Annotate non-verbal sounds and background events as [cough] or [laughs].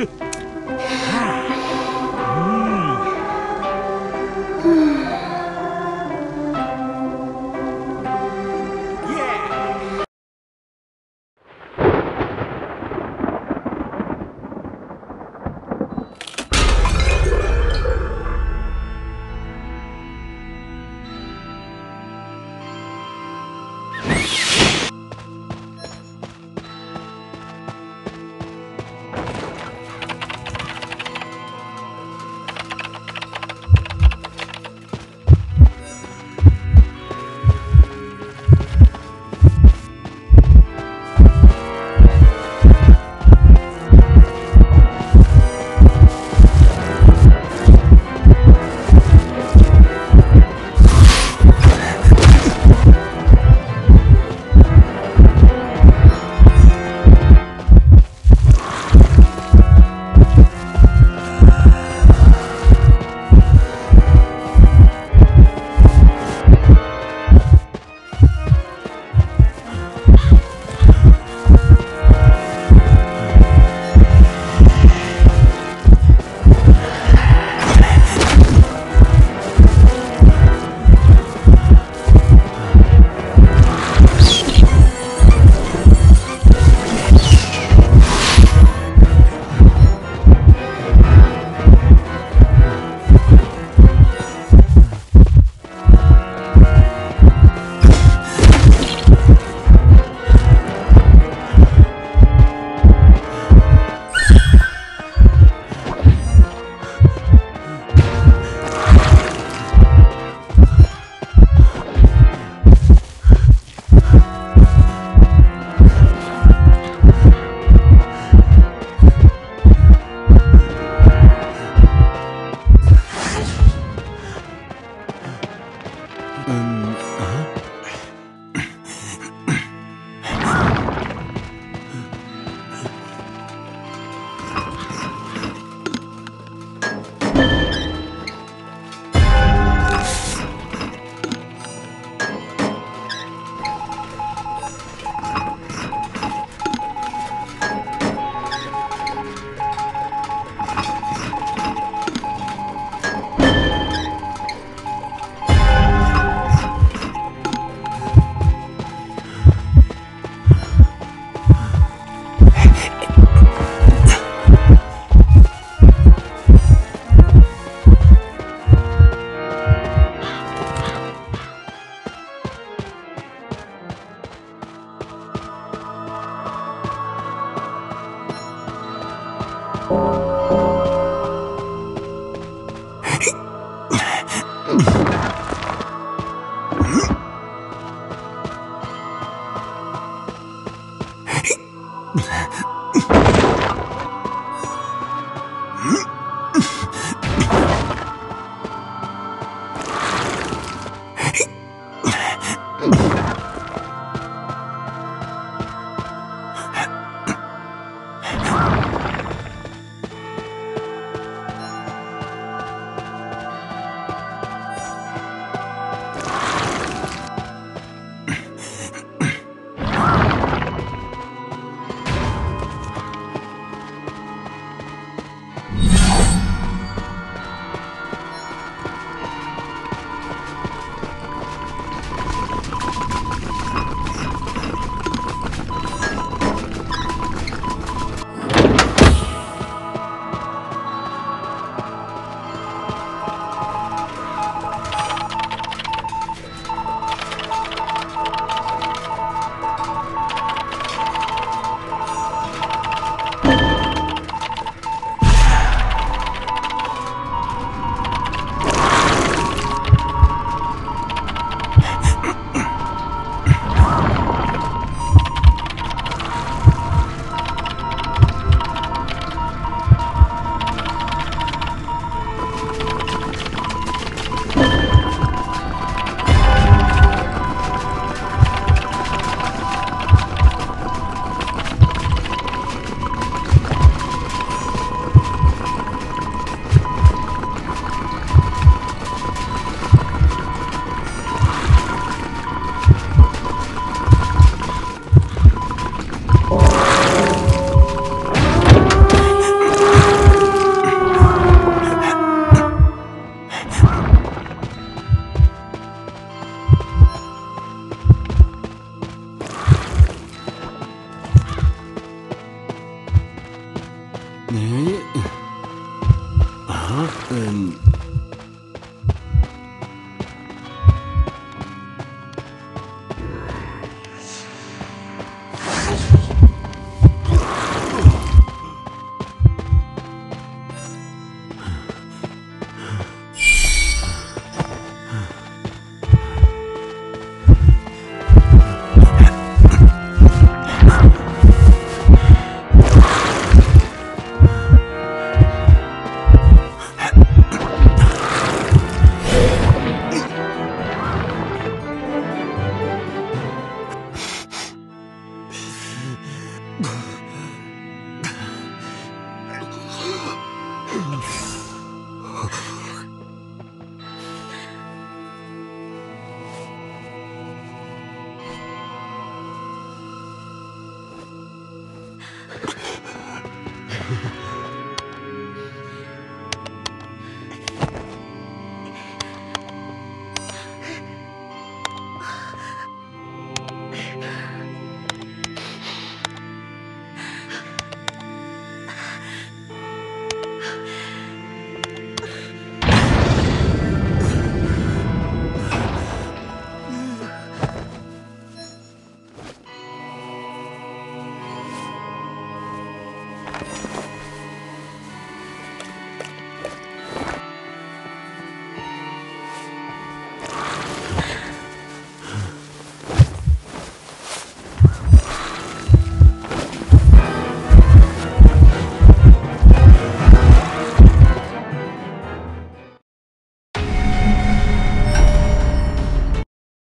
呵 [laughs]